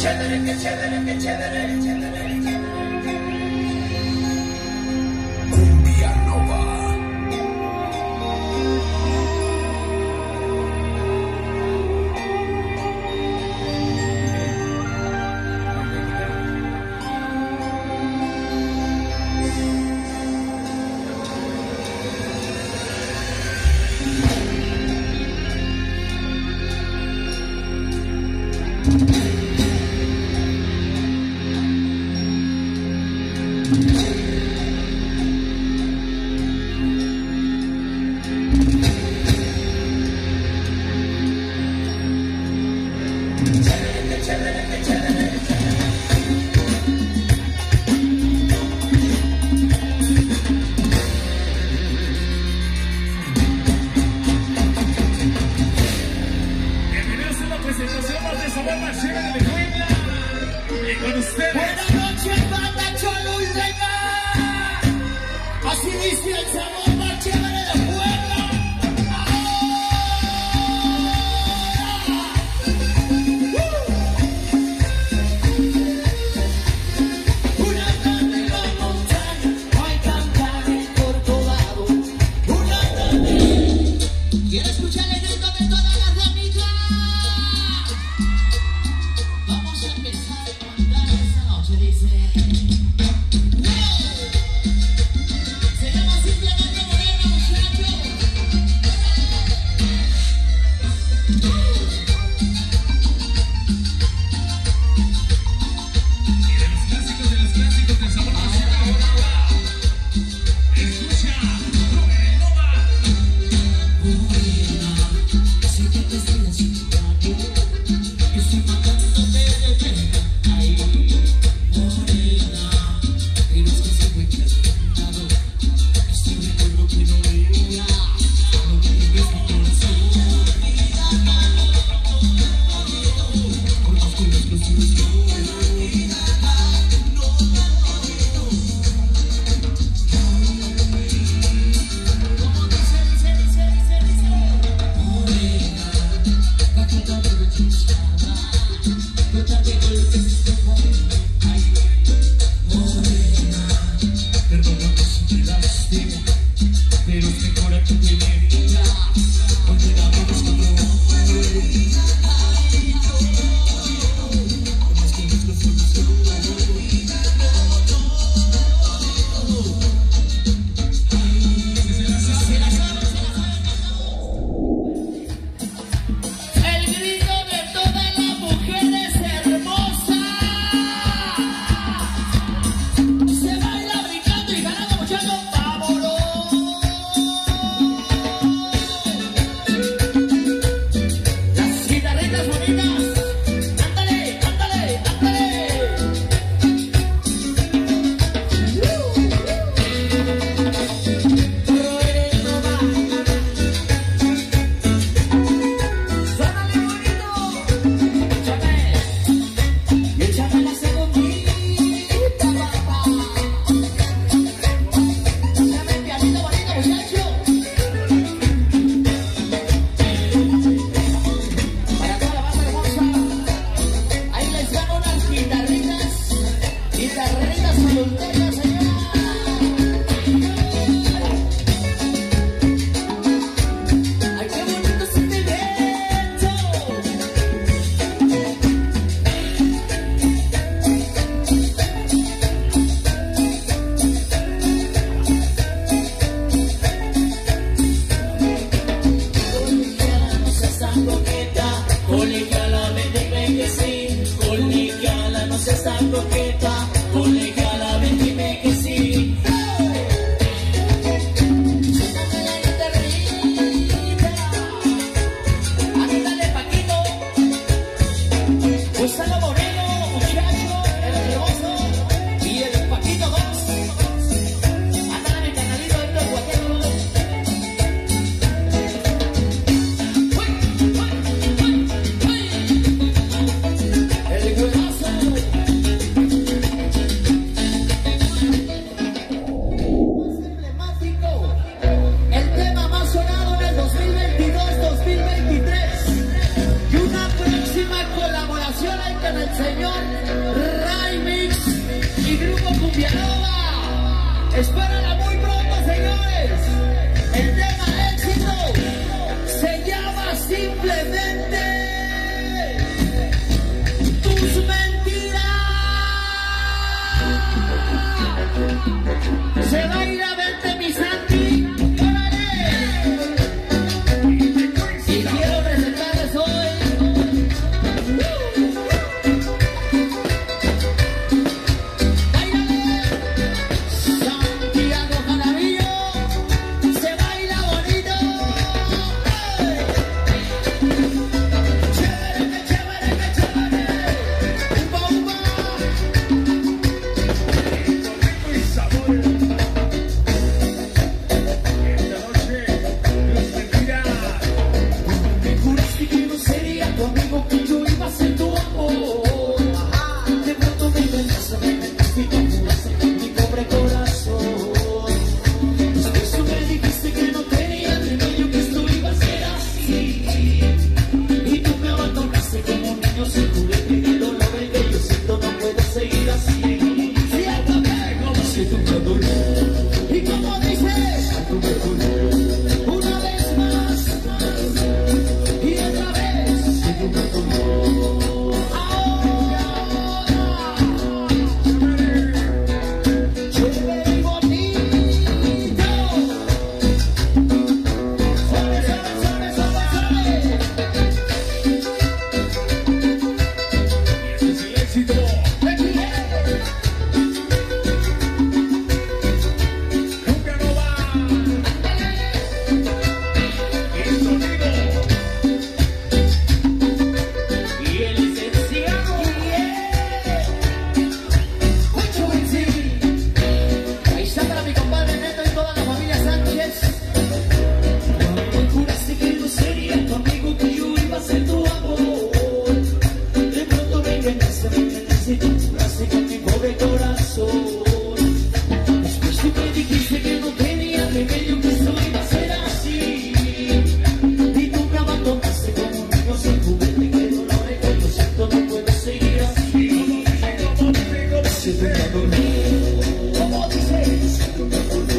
chedere ke chedere ke chedere chedere Buenas noches, banda Cholo y Reina. Así dice el sabor. tengo que Sendo que. Como vocês? É Sendo.